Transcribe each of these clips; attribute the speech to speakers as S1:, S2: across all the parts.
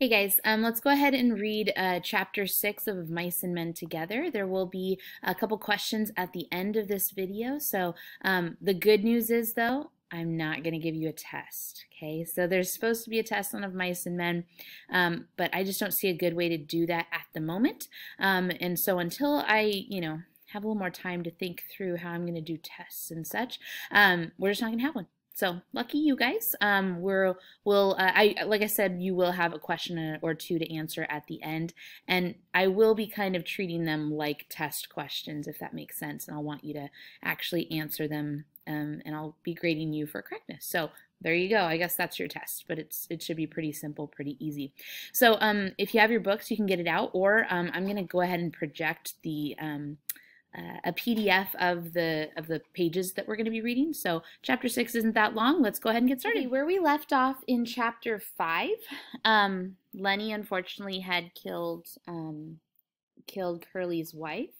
S1: Hey guys, um, let's go ahead and read uh, chapter 6 of Mice and Men Together. There will be a couple questions at the end of this video. So um, the good news is though, I'm not going to give you a test. Okay, so there's supposed to be a test on of mice and men, um, but I just don't see a good way to do that at the moment. Um, and so until I, you know, have a little more time to think through how I'm going to do tests and such, um, we're just not going to have one. So lucky you guys. Um, we're will uh, I like I said, you will have a question or two to answer at the end, and I will be kind of treating them like test questions, if that makes sense. And I'll want you to actually answer them, um, and I'll be grading you for correctness. So there you go. I guess that's your test, but it's it should be pretty simple, pretty easy. So um, if you have your books, you can get it out, or um, I'm going to go ahead and project the um, uh, a PDF of the of the pages that we're going to be reading. So chapter six isn't that long. Let's go ahead and get started. Okay, where we left off in chapter five, um, Lennie unfortunately had killed um, killed Curly's wife.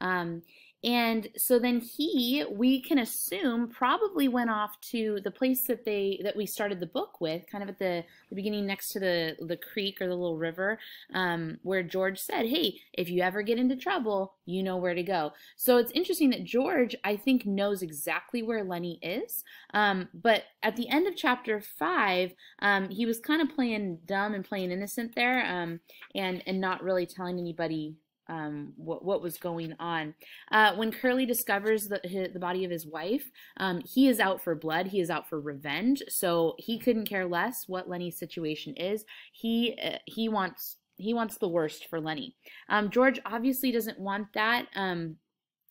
S1: Um, and so then he, we can assume, probably went off to the place that they that we started the book with, kind of at the, the beginning next to the the creek or the little river, um, where George said, "Hey, if you ever get into trouble, you know where to go." So it's interesting that George, I think, knows exactly where Lennie is. Um, but at the end of chapter five, um, he was kind of playing dumb and playing innocent there, um, and and not really telling anybody um, what, what was going on. Uh, when Curly discovers the, his, the body of his wife, um, he is out for blood. He is out for revenge. So he couldn't care less what Lennie's situation is. He uh, he wants he wants the worst for Lennie. Um, George obviously doesn't want that. Um,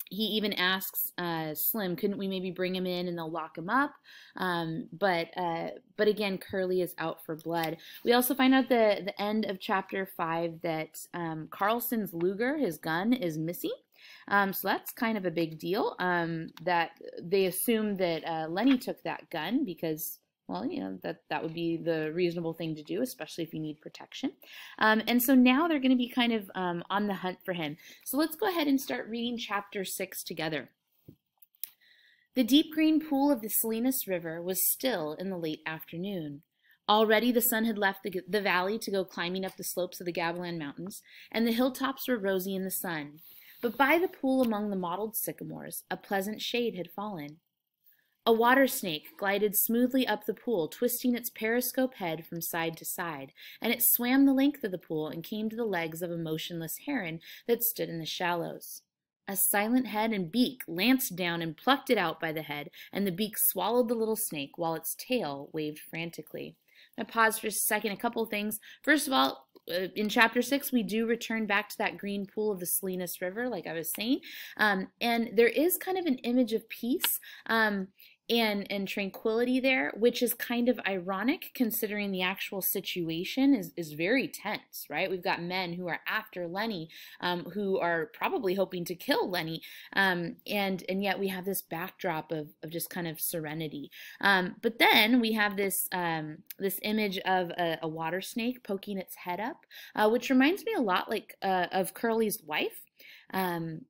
S1: he even asks uh, Slim, couldn't we maybe bring him in and they'll lock him up? Um, but uh, but again, Curly is out for blood. We also find out the the end of chapter five that um, Carlson's Luger, his gun, is missing. Um, so that's kind of a big deal. Um, that they assume that uh, Lennie took that gun because well, you know, that, that would be the reasonable thing to do, especially if you need protection. Um, and so now they're going to be kind of um, on the hunt for him. So let's go ahead and start reading chapter 6 together. The deep green pool of the Salinas River was still in the late afternoon. Already the sun had left the, the valley to go climbing up the slopes of the Gavilan Mountains, and the hilltops were rosy in the sun. But by the pool among the mottled sycamores, a pleasant shade had fallen. A water snake glided smoothly up the pool, twisting its periscope head from side to side, and it swam the length of the pool and came to the legs of a motionless heron that stood in the shallows. A silent head and beak lanced down and plucked it out by the head, and the beak swallowed the little snake while its tail waved frantically. I pause for a second, a couple things. First of all, uh, in chapter six, we do return back to that green pool of the Salinas River, like I was saying. Um, and there is kind of an image of peace. Um, and and tranquility there which is kind of ironic considering the actual situation is is very tense right? We've got men who are after lennie um, who are probably hoping to kill lennie um, and and yet we have this backdrop of, of just kind of serenity. Um, but then we have this um, this image of a, a, water snake poking its head up uh, which reminds me a lot like uh, of curly's wife um,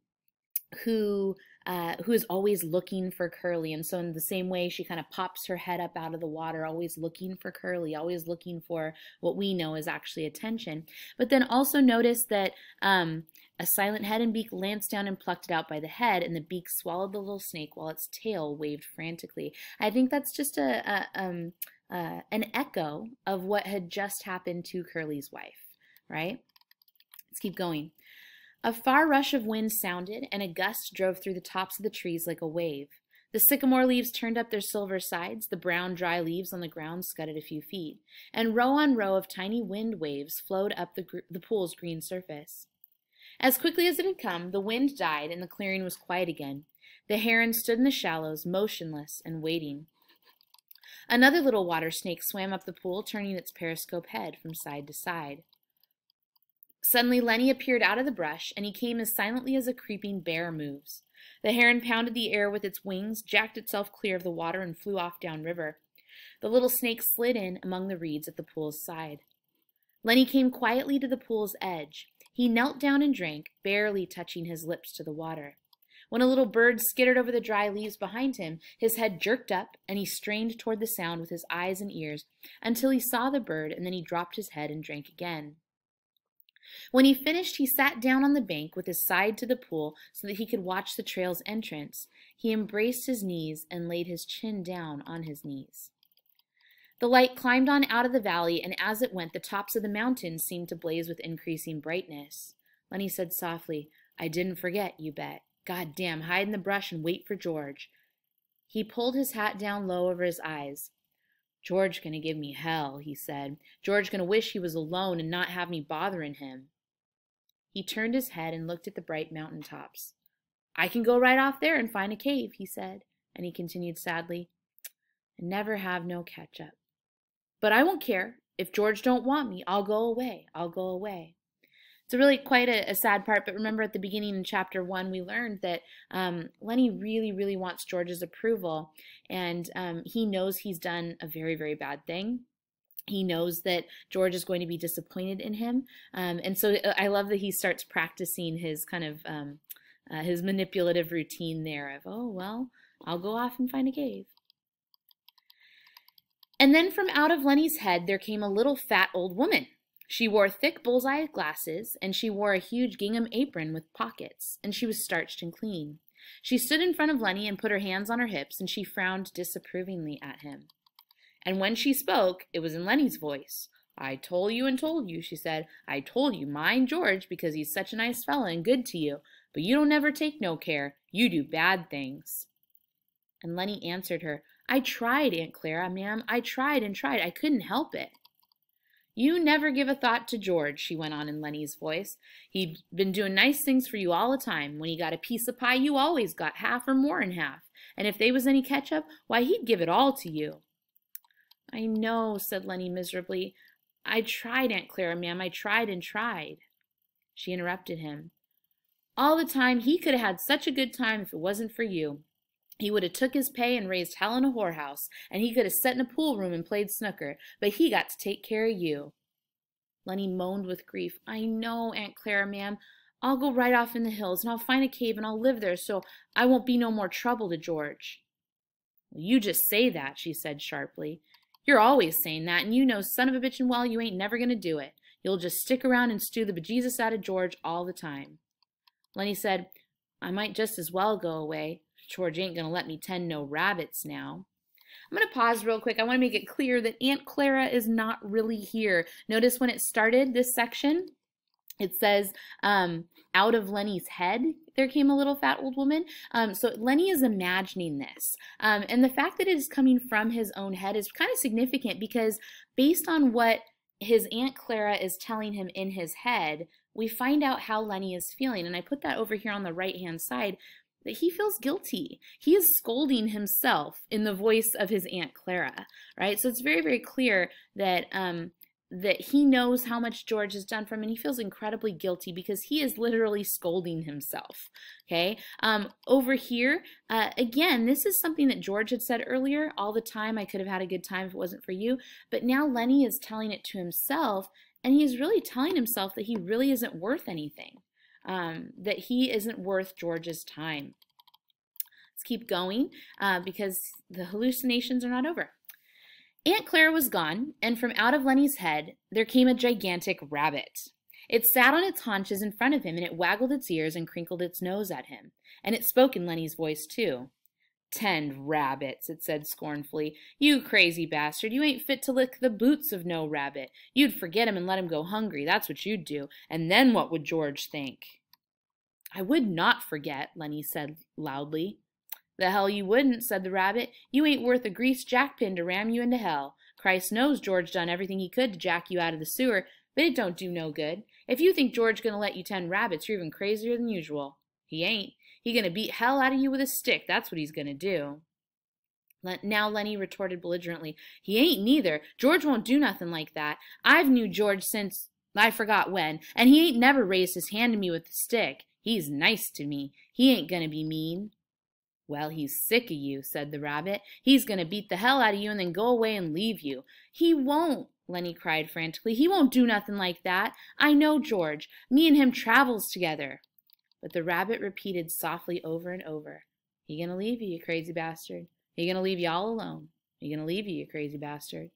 S1: who uh, who is always looking for Curly. And so, in the same way, she kind of pops her head up out of the water, always looking for Curly, always looking for what we know is actually attention. But then also notice that um, a silent head and beak lanced down and plucked it out by the head, and the beak swallowed the little snake while its tail waved frantically. I think that's just a, a um, uh, an echo of what had just happened to Curly's wife, right? Let's keep going. A far rush of wind sounded, and a gust drove through the tops of the trees like a wave. The sycamore leaves turned up their silver sides, the brown, dry leaves on the ground scudded a few feet, and row on row of tiny wind waves flowed up the, the pool's green surface. As quickly as it had come, the wind died and the clearing was quiet again. The heron stood in the shallows, motionless and waiting. Another little water snake swam up the pool, turning its periscope head from side to side. Suddenly Lennie appeared out of the brush, and he came as silently as a creeping bear moves. The heron pounded the air with its wings, jacked itself clear of the water, and flew off downriver. The little snake slid in among the reeds at the pool's side. Lennie came quietly to the pool's edge. He knelt down and drank, barely touching his lips to the water. When a little bird skittered over the dry leaves behind him, his head jerked up and he strained toward the sound with his eyes and ears until he saw the bird and then he dropped his head and drank again. When he finished, he sat down on the bank with his side to the pool so that he could watch the trail's entrance. He embraced his knees and laid his chin down on his knees. The light climbed on out of the valley, and as it went, the tops of the mountains seemed to blaze with increasing brightness. Lennie said softly, I didn't forget, you bet. God damn, hide in the brush and wait for George. He pulled his hat down low over his eyes. George gonna give me hell, he said. George gonna wish he was alone and not have me bothering him. He turned his head and looked at the bright mountain tops. I can go right off there and find a cave, he said, and he continued sadly, and never have no catch up. But I won't care. If George don't want me, I'll go away. I'll go away. It's really quite a, a, sad part, but remember at the beginning in chapter one, we learned that um, Lennie really, really wants George's approval, and um, he knows he's done a very, very bad thing. He knows that George is going to be disappointed in him, um, and so uh, I love that he starts practicing his kind of um, uh, his manipulative routine there of, oh well, I'll go off and find a cave. And then from out of Lennie's head there came a little fat old woman she wore thick bullseye glasses, and she wore a huge gingham apron with pockets, and she was starched and clean. She stood in front of Lennie and put her hands on her hips, and she frowned disapprovingly at him. And when she spoke, it was in Lennie's voice. I told you and told you, she said. I told you, mind George, because he's such a nice fellow and good to you. But you don't never take no care. You do bad things. And Lennie answered her, I tried, Aunt Clara, ma'am. I tried and tried. I couldn't help it. You never give a thought to George, she went on in Lennie's voice. He'd been doing nice things for you all the time. When he got a piece of pie, you always got half or more than half. And if they was any ketchup, why, he'd give it all to you. I know, said Lennie miserably. I tried, Aunt Clara, ma'am. I tried and tried. She interrupted him. All the time, he could have had such a good time if it wasn't for you. He would have took his pay and raised hell in a whorehouse, and he could have set in a pool room and played snooker, but he got to take care of you. Lennie moaned with grief. I know, Aunt Clara, ma'am. I'll go right off in the hills, and I'll find a cave, and I'll live there, so I won't be no more trouble to George. Well, you just say that, she said sharply. You're always saying that, and you know, son of a bitch and well, you ain't never going to do it. You'll just stick around and stew the bejesus out of George all the time. Lennie said, I might just as well go away. George ain't going to let me tend no rabbits now. I'm going to pause real quick. I want to make it clear that Aunt Clara is not really here. Notice when it started this section, it says, um, out of Lennie's head, there came a little fat old woman. Um, so Lennie is imagining this. Um, and the fact that it is coming from his own head is kind of significant because based on what his Aunt Clara is telling him in his head, we find out how Lennie is feeling. And I put that over here on the right hand side that he feels guilty. He is scolding himself in the voice of his Aunt Clara, right? So it's very, very clear that um, that he knows how much George has done for him and he feels incredibly guilty because he is literally scolding himself. Okay. Um, over here, uh, again, this is something that George had said earlier all the time. I could have had a good time if it wasn't for you. But now Lennie is telling it to himself and he's really telling himself that he really isn't worth anything um, that he isn't worth George's time. Let's keep going uh, because the hallucinations are not over. Aunt Clara was gone, and from out of Lennie's head there came a gigantic rabbit. It sat on its haunches in front of him, and it waggled its ears and crinkled its nose at him. And it spoke in Lennie's voice, too. Tend rabbits, it said scornfully. You crazy bastard, you ain't fit to lick the boots of no rabbit. You'd forget him and let him go hungry, that's what you'd do. And then what would George think? I would not forget, Lennie said loudly. The hell you wouldn't, said the rabbit. You ain't worth a greased jackpin to ram you into hell. Christ knows George done everything he could to jack you out of the sewer, but it don't do no good. If you think George gonna let you tend rabbits, you're even crazier than usual. He ain't. He gonna beat hell out of you with a stick. That's what he's gonna do. Now Lennie retorted belligerently. He ain't neither. George won't do nothing like that. I've knew George since I forgot when, and he ain't never raised his hand to me with a stick. He's nice to me. He ain't gonna be mean. Well, he's sick of you, said the rabbit. He's gonna beat the hell out of you and then go away and leave you. He won't, Lennie cried frantically. He won't do nothing like that. I know George. Me and him travels together. But the rabbit repeated softly over and over, He gonna leave you, you crazy bastard. He gonna leave you all alone. He gonna leave you, you crazy bastard.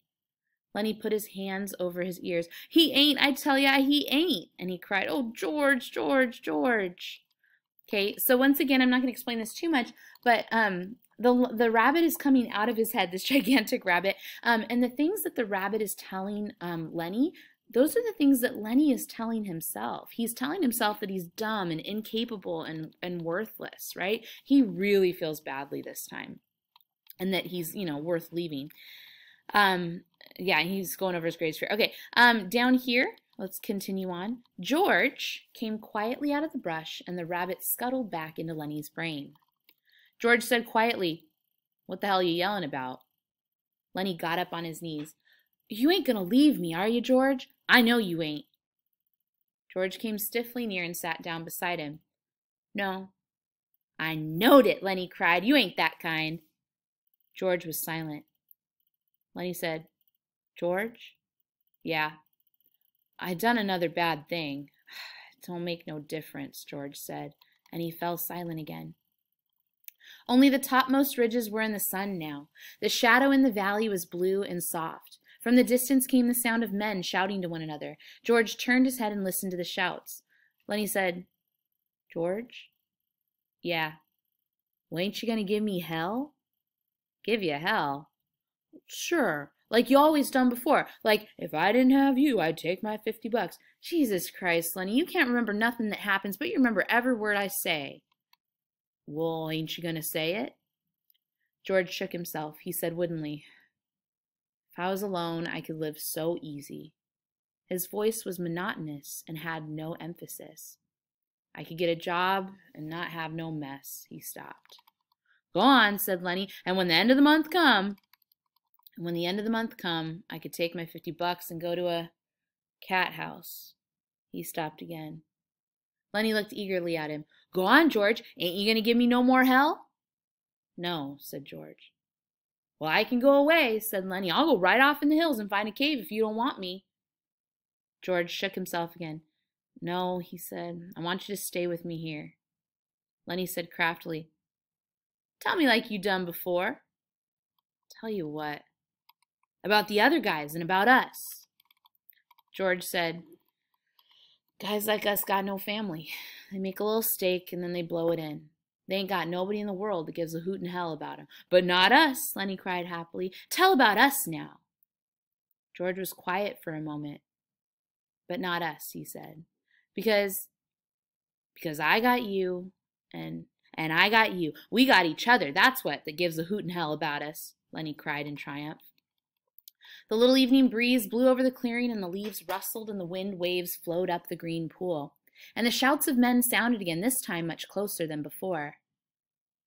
S1: Lennie put his hands over his ears. He ain't, I tell ya, he ain't. And he cried, Oh, George, George, George. Okay, so once again, I'm not going to explain this too much, but um, the the rabbit is coming out of his head, this gigantic rabbit, um, and the things that the rabbit is telling um, Lennie, those are the things that Lennie is telling himself. He's telling himself that he's dumb and incapable and and worthless, right? He really feels badly this time, and that he's you know worth leaving. Um, yeah, he's going over his grades fear. Okay, um, down here, let's continue on. George came quietly out of the brush, and the rabbit scuttled back into Lennie's brain. George said quietly, What the hell are you yelling about? Lennie got up on his knees. You ain't gonna leave me, are you, George? I know you ain't. George came stiffly near and sat down beside him. No. I knowed it, Lennie cried. You ain't that kind. George was silent. Lennie said, George? Yeah. I done another bad thing. It don't make no difference, George said, and he fell silent again. Only the topmost ridges were in the sun now. The shadow in the valley was blue and soft. From the distance came the sound of men shouting to one another. George turned his head and listened to the shouts. Lennie said, George? Yeah. Well, ain't you to give me hell? Give you hell? Sure like you always done before. Like, if I didn't have you, I'd take my 50 bucks. Jesus Christ, Lennie, you can't remember nothing that happens, but you remember every word I say. Well, ain't you gonna say it? George shook himself. He said woodenly, I was alone, I could live so easy. His voice was monotonous and had no emphasis. I could get a job and not have no mess. He stopped. Go on, said Lennie, and when the end of the month come, and when the end of the month come, I could take my 50 bucks and go to a cat house. He stopped again. Lennie looked eagerly at him. Go on, George. Ain't you going to give me no more hell? No, said George. Well, I can go away, said Lennie. I'll go right off in the hills and find a cave if you don't want me. George shook himself again. No, he said. I want you to stay with me here. Lennie said craftily, Tell me like you done before. Tell you what, about the other guys and about us. George said, Guys like us got no family. They make a little stake and then they blow it in. They ain't got nobody in the world that gives a hoot in hell about. But not us, Lennie cried happily. Tell about us now. George was quiet for a moment. But not us, he said. Because because I got you and and I got you. We got each other. That's what that gives a hoot in hell about us, Lennie cried in triumph. The little evening breeze blew over the clearing, and the leaves rustled, and the wind waves flowed up the green pool. And the shouts of men sounded again, this time much closer than before.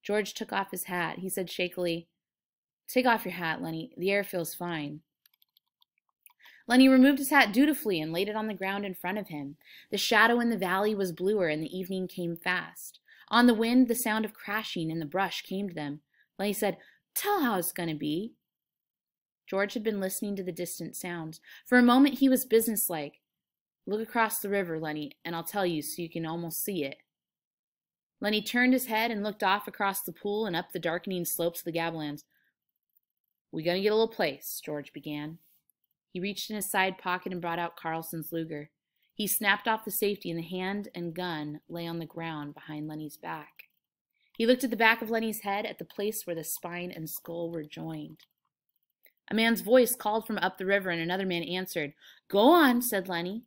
S1: George took off his hat. He said shakily, Take off your hat, Lennie. The air feels fine. Lennie removed his hat dutifully and laid it on the ground in front of him. The shadow in the valley was bluer, and the evening came fast. On the wind, the sound of crashing in the brush came to them. Lennie said, Tell how it's going to be. George had been listening to the distant sounds. For a moment he was businesslike. Look across the river, Lennie, and I'll tell you so you can almost see it. Lennie turned his head and looked off across the pool and up the darkening slopes of the Gabilans. We gonna get a little place, George began. He reached in his side pocket and brought out Carlson's Luger. He snapped off the safety, and the hand and gun lay on the ground behind Lennie's back. He looked at the back of Lennie's head, at the place where the spine and skull were joined. A man's voice called from up the river, and another man answered. Go on, said Lennie.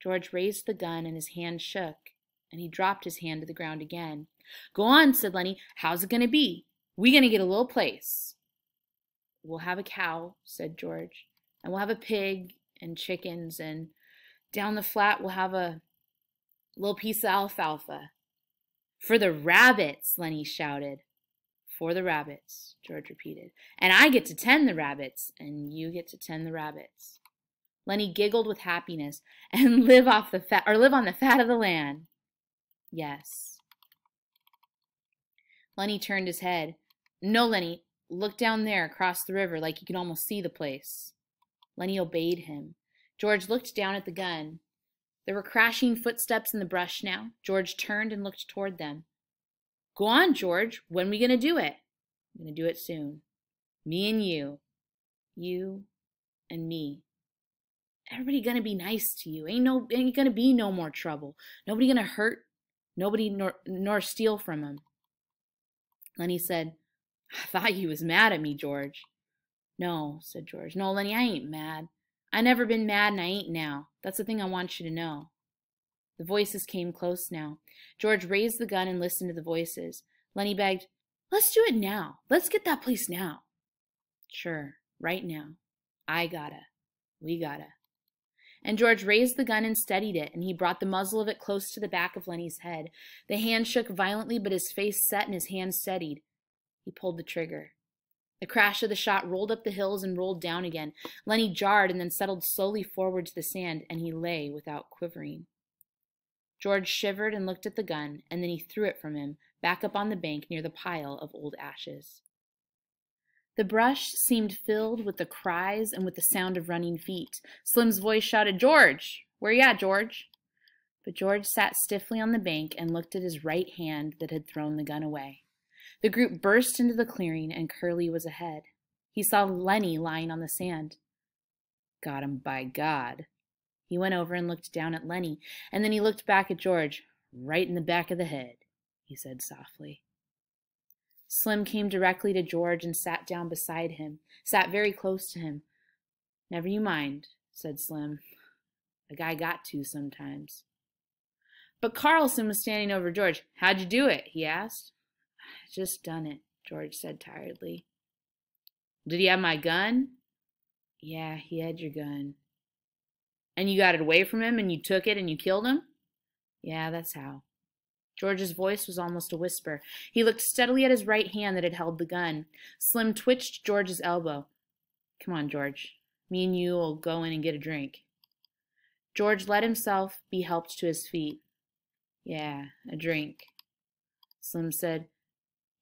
S1: George raised the gun, and his hand shook, and he dropped his hand to the ground again. Go on, said Lennie. How's it going to be? We going to get a little place. We'll have a cow, said George, and we'll have a pig and chickens, and down the flat we'll have a little piece of alfalfa. For the rabbits, Lennie shouted. For the rabbits, George repeated. And I get to tend the rabbits, and you get to tend the rabbits. Lennie giggled with happiness. And live off the fat or live on the fat of the land. Yes. Lennie turned his head. No, Lennie, look down there across the river like you can almost see the place. Lennie obeyed him. George looked down at the gun. There were crashing footsteps in the brush now. George turned and looked toward them. Go on, George. When are we going to do it? I'm going to do it soon. Me and you. You and me. Everybody gonna be nice to you. Ain't no ain't gonna be no more trouble. Nobody gonna hurt. Nobody nor nor steal from him. Lennie said, I thought you was mad at me, George. No, said George. No, Lennie, I ain't mad. I never been mad and I ain't now. That's the thing I want you to know. The voices came close now. George raised the gun and listened to the voices. Lennie begged, Let's do it now. Let's get that place now. Sure, right now. I gotta. We gotta. And George raised the gun and steadied it, and he brought the muzzle of it close to the back of Lennie's head. The hand shook violently, but his face set and his hand steadied. He pulled the trigger. The crash of the shot rolled up the hills and rolled down again. Lennie jarred and then settled slowly forward to the sand, and he lay without quivering. George shivered and looked at the gun, and then he threw it from him, back up on the bank near the pile of old ashes. The brush seemed filled with the cries and with the sound of running feet. Slim's voice shouted, George! Where you at, George? But George sat stiffly on the bank and looked at his right hand that had thrown the gun away. The group burst into the clearing, and Curly was ahead. He saw Lennie lying on the sand. Got him by God. He went over and looked down at Lennie, and then he looked back at George. Right in the back of the head, he said softly. Slim came directly to George and sat down beside him, sat very close to him. Never you mind, said Slim. A guy got to sometimes. But Carlson was standing over George. How'd you do it? he asked. Just done it, George said tiredly. Did he have my gun? Yeah, he had your gun. And you got it away from him and you took it and you killed him? Yeah, that's how. George's voice was almost a whisper. He looked steadily at his right hand that had held the gun. Slim twitched George's elbow. Come on, George. Me and you will go in and get a drink. George let himself be helped to his feet. Yeah, a drink. Slim said,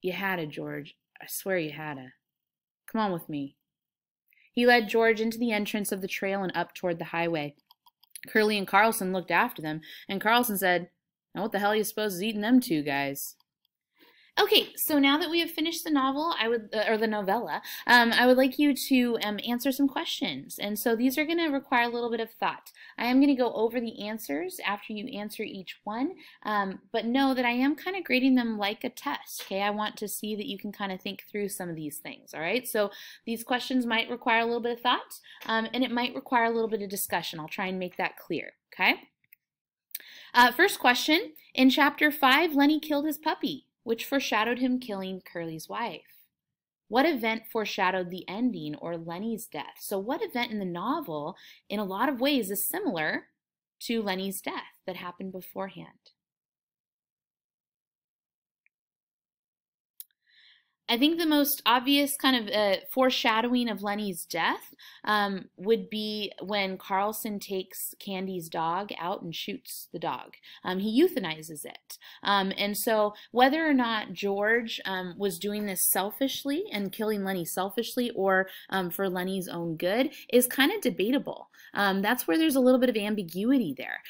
S1: You had a, George. I swear you had a. Come on with me. He led George into the entrance of the trail and up toward the highway. Curly and Carlson looked after them, and Carlson said, now what the hell are you supposed to eating them two guys? Okay, so now that we have finished the novel, I would, uh, or the novella, um, I would like you to um, answer some questions. And so these are going to require a little bit of thought. I am going to go over the answers after you answer each one, um, but know that I am kind of grading them like a test. Okay, I want to see that you can kind of think through some of these things. All right, so these questions might require a little bit of thought, um, and it might require a little bit of discussion. I'll try and make that clear. Okay. Uh, first question In chapter 5, Lennie killed his puppy, which foreshadowed him killing Curly's wife. What event foreshadowed the ending or Lennie's death? So, what event in the novel, in a lot of ways, is similar to Lennie's death that happened beforehand? I think the most obvious kind of uh, foreshadowing of Lennie's death um, would be when Carlson takes Candy's dog out and shoots the dog. Um, he euthanizes it. Um, and so, whether or not George um, was doing this selfishly and killing Lennie selfishly or um, for Lennie's own good is kind of debatable. Um, that's where there's a little bit of ambiguity there.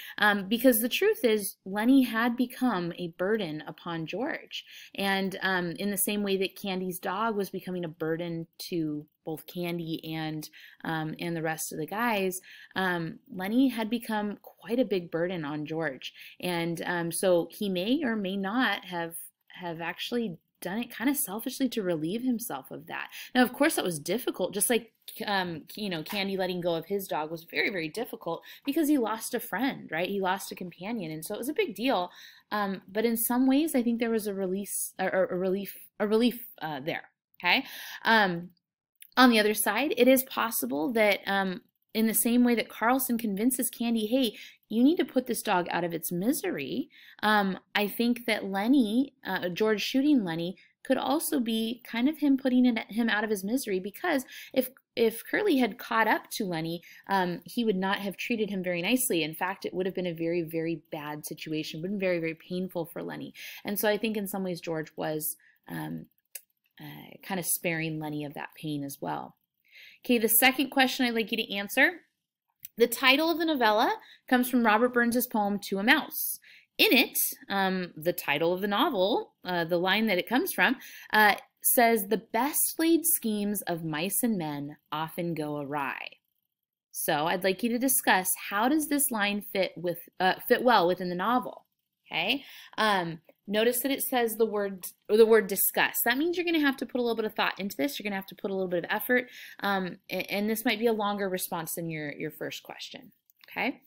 S1: because the truth is, Lennie had become a burden upon George. And in the same way that Candy Candy's dog was becoming a burden to both Candy and um, and the rest of the guys, um, Lennie had become quite a big burden on George, and um, so he may or may not have have actually done it kind of selfishly to relieve himself of that. Now, of course, that was difficult, just like, um, you know, Candy letting go of his dog was very, very difficult because he lost a friend, right? He lost a companion. And so it was a big deal. Um, but in some ways, I think there was a release or, a relief, a relief uh, there. Okay. Um, on the other side, it is possible that um, in the same way that Carlson convinces Candy, hey, you need to put this dog out of its misery, um, I think that Lennie, uh, George shooting Lennie, could also be kind of him putting him out of his misery because if if Curly had caught up to Lennie, um, he would not have treated him very nicely. In fact, it would have been a very, very bad situation, been very, very painful for Lennie. And so I think in some ways George was um, uh, kind of sparing Lennie of that pain as well. Okay, the second question I'd like you to answer The title of the novella comes from Robert Burns's poem To a Mouse. In it, um, the title of the novel, uh, the line that it comes from, uh, says, The best laid schemes of mice and men often go awry. So I'd like you to discuss how does this line fit with uh, fit well within the novel. Okay. Um, notice that it says the word or the word discuss. That means you're going to have to put a little bit of thought into this. You're going to have to put a little bit of effort, um, and, and this might be a longer response than your your first question. Okay.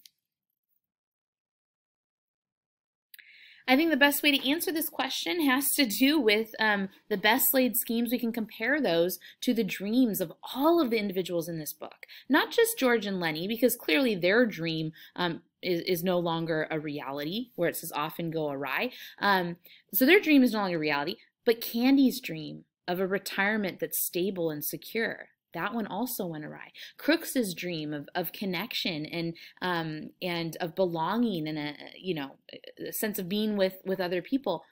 S1: I think the best way to answer this question has to do with um, the best laid schemes. We can compare those to the dreams of all of the individuals in this book, not just George and Lennie, because clearly their dream um, is, is no longer a reality, where it says often go awry. Um, so their dream is no longer reality, but Candy's dream of a retirement that's stable and secure that one also went awry. Crooks's dream of, of connection and um, and of belonging and a you know a sense of being with with other people.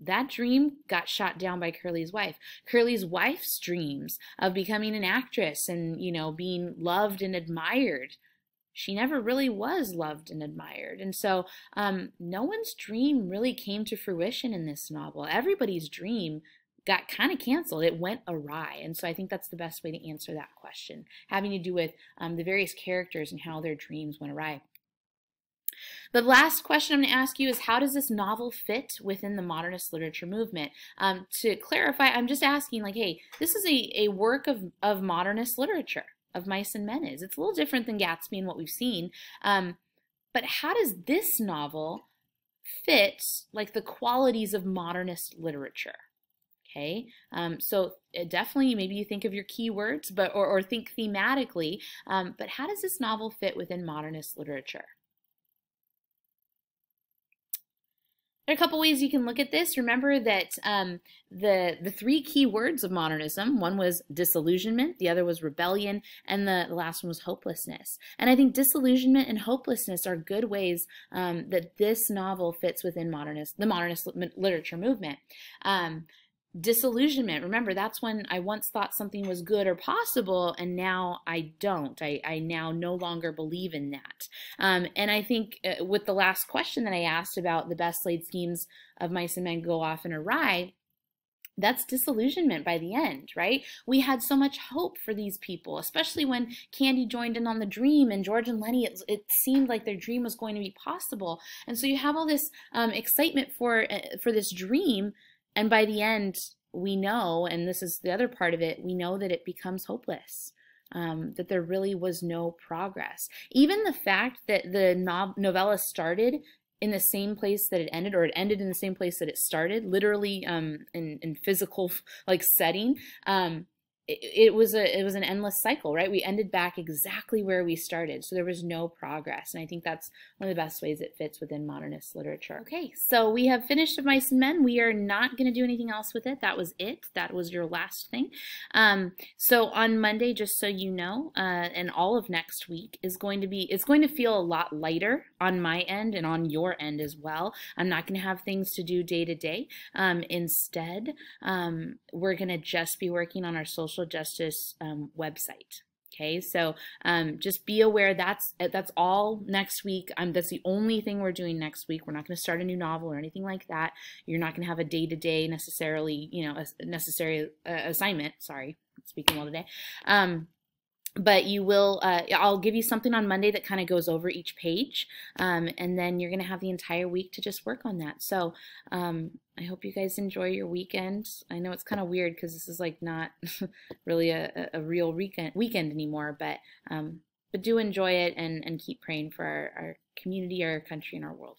S1: That dream got shot down by Curly's wife. Curly's wife's dreams of becoming an actress and you know being loved and admired. She never really was loved and admired. And so um, no one's dream really came to fruition in this novel. Everybody's dream got kind of canceled. It went awry. And so I think that's the best way to answer that question, having to do with um, the various characters and how their dreams went awry. The last question I'm going to ask you is how does this novel fit within the modernist literature movement? Um, to clarify, I'm just asking like, hey, this is a, a work of, of modernist literature, of Mice and Men is. It's a little different than Gatsby and what we've seen. Um, but how does this novel fit like the qualities of modernist literature? Okay, um, so uh, definitely maybe you think of your keywords, but or, or think thematically. Um, but how does this novel fit within modernist literature? There are a couple ways you can look at this. Remember that um, the the three key words of modernism, one was disillusionment, the other was rebellion, and the, the last one was hopelessness. And I think disillusionment and hopelessness are good ways um, that this novel fits within modernist the modernist literature movement. Um, disillusionment remember that's when i once thought something was good or possible and now i don't i, I now no longer believe in that um, and i think uh, with the last question that i asked about the best laid schemes of mice and men go off and awry that's disillusionment by the end, right? We had so much hope for these people, especially when Candy joined in on the dream and George and Lennie, it, it seemed like their dream was going to be possible. And so you have all this um, excitement for, uh, for this dream, and by the end, we know, and this is the other part of it, we know that it becomes hopeless. Um, that there really was no progress. Even the fact that the no novella started in the same place that it ended, or it ended in the same place that it started, literally um, in, in physical like setting, um, it, was a it was an endless cycle, right? We ended back exactly where we started, so there was no progress, and I think that's one of the best ways it fits within modernist literature. Okay, so we have finished of Mice and Men. We are not going to do anything else with it. That was it. That was your last thing. Um, so on Monday, just so you know, uh, and all of next week is going to be it's going to feel a lot lighter on my end and on your end as well. I'm not going to have things to do day to day. Um, instead, um, we're going to just be working on our social social justice um, website. Okay, so um, just be aware that's that's all next week. Um, that's the only thing we're doing next week. We're not going to start a new novel or anything like that. You're not going to have a day to day necessarily, you know, a necessary uh, assignment. Sorry, speaking well today. Um, but you will uh, i'll give you something on monday that kind of goes over each page um, and then you're going to have the entire week to just work on that. So um, i hope you guys enjoy your weekend. I know it's kind of weird because this is like not really a, a real weekend weekend anymore but um, but do enjoy it and and keep praying for our, our community our country and our world